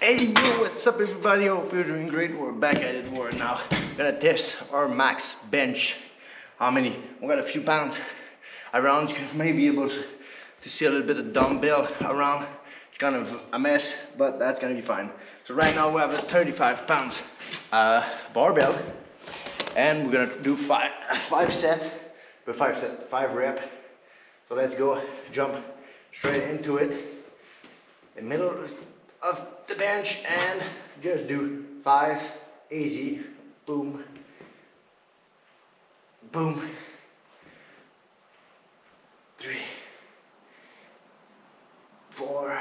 Hey yo, what's up everybody? Hope you're doing great. We're back at it. We're now gonna test our max bench. How many? We got a few pounds around. You may be able to, see a little bit of dumbbell around. It's kind of a mess, but that's gonna be fine. So right now we have a 35 pounds uh, barbell, and we're gonna do five five set, but five set, five rep. So let's go jump straight into it. The middle of the bench and just do five easy boom boom. Three four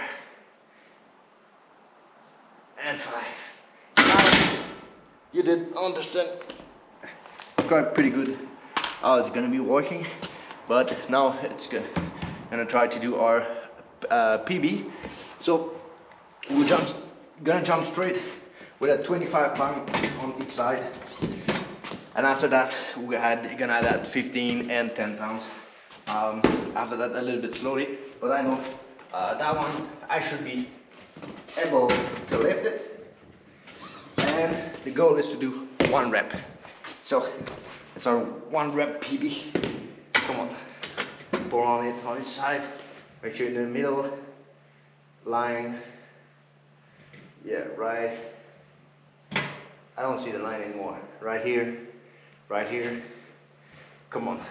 and five. You did understand. Quite pretty good. How it's gonna be working but now it's gonna, gonna try to do our uh, PB so we're jump, gonna jump straight with a 25 pound on each side. And after that, we're gonna add that 15 and 10 pounds. Um, after that, a little bit slowly, but I know uh, that one I should be able to lift it. And the goal is to do one rep. So it's our one rep PB. Come on, pull on it on each side. Make sure in the middle line yeah, right. I don't see the line anymore. Right here, right here. Come on.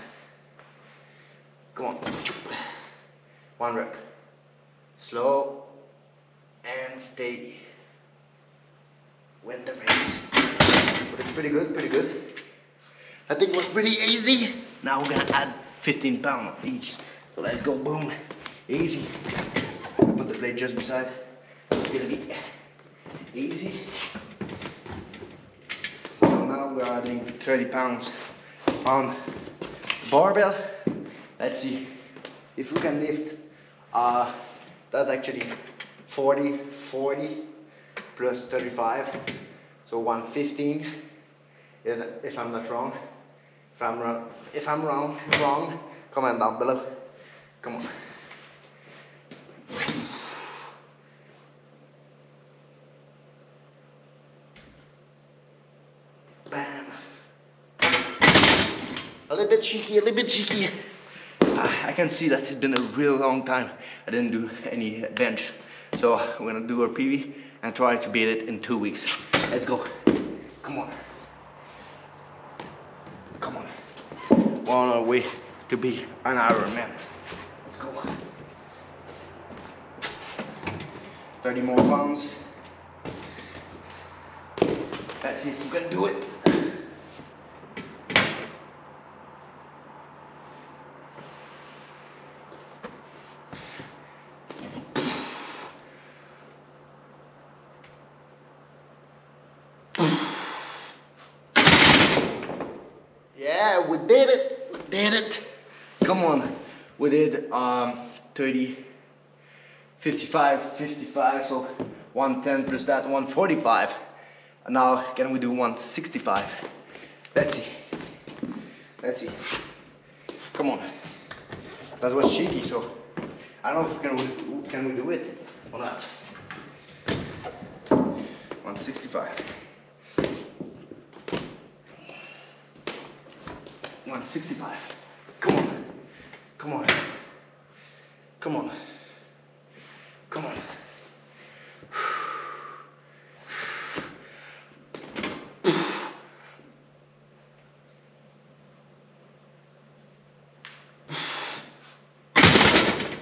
Come on. One rep. Slow and steady. When the race. Pretty good, pretty good. I think it was pretty easy. Now we're gonna add 15 pounds each. So let's go, boom. Easy. Put the plate just beside. It's gonna be easy. So now we're adding 30 pounds on barbell. Let's see if we can lift. Uh, that's actually 40, 40 plus 35. So 115, if I'm not wrong. If I'm wrong, if I'm wrong, wrong, comment down below. Come on. a little bit cheeky, a little bit cheeky. Ah, I can see that it's been a real long time I didn't do any bench. So we're gonna do our PB and try to beat it in two weeks. Let's go. Come on. Come on. We're on our way to be an Iron Man. Let's go. 30 more pounds. Let's see if we can do it. Yeah, we did it. We did it. Come on. We did um, 30, 55, 55, so 110 plus that, 145. And now, can we do 165? Let's see. Let's see. Come on. That was cheeky, so I don't know if can we, can we do it or not. 165. 165. Come on. Come on. Come on. Come on.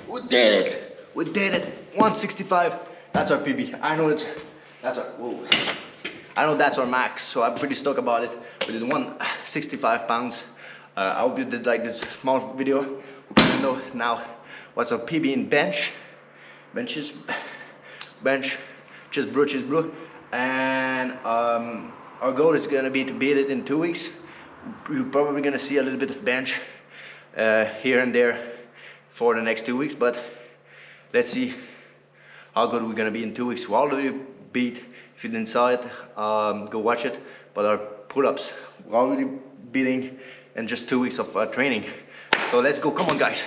We did it. We did it. 165. That's our PB. I know it's that's our whoa. I know that's our max, so I'm pretty stoked about it. We did 165 pounds. Uh, I hope you did like this small video. We can know now what's our PB in bench. Benches, bench, chest brew, chest brew. And um, our goal is gonna be to beat it in two weeks. You're probably gonna see a little bit of bench uh, here and there for the next two weeks, but let's see how good we're gonna be in two weeks. We already beat, if you didn't saw it, um, go watch it, but our pull-ups, we're already beating in just two weeks of uh, training. So let's go, come on guys.